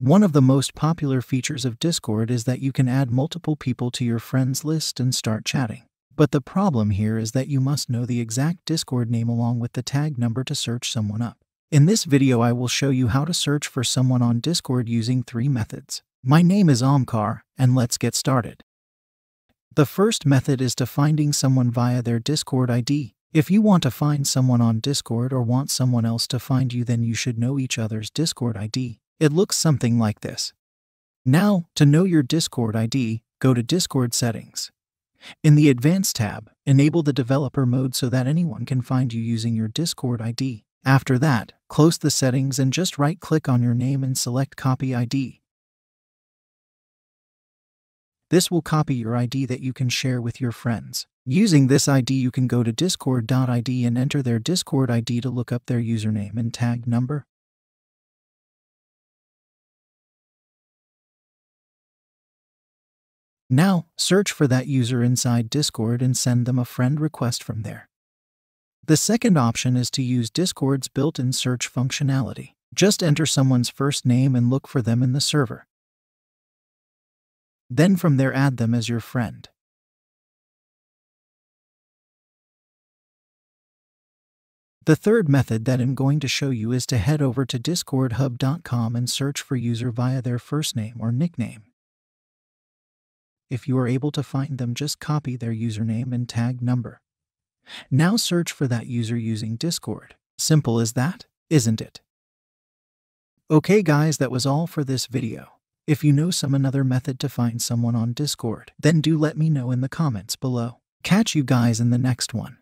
One of the most popular features of Discord is that you can add multiple people to your friends list and start chatting. But the problem here is that you must know the exact Discord name along with the tag number to search someone up. In this video I will show you how to search for someone on Discord using three methods. My name is Omkar, and let's get started. The first method is to finding someone via their Discord ID. If you want to find someone on Discord or want someone else to find you then you should know each other's Discord ID. It looks something like this. Now, to know your Discord ID, go to Discord Settings. In the Advanced tab, enable the developer mode so that anyone can find you using your Discord ID. After that, close the settings and just right click on your name and select Copy ID. This will copy your ID that you can share with your friends. Using this ID, you can go to discord.id and enter their Discord ID to look up their username and tag number. Now, search for that user inside Discord and send them a friend request from there. The second option is to use Discord's built in search functionality. Just enter someone's first name and look for them in the server. Then from there, add them as your friend. The third method that I'm going to show you is to head over to discordhub.com and search for user via their first name or nickname. If you are able to find them, just copy their username and tag number. Now search for that user using Discord. Simple as that, isn't it? Okay guys, that was all for this video. If you know some another method to find someone on Discord, then do let me know in the comments below. Catch you guys in the next one.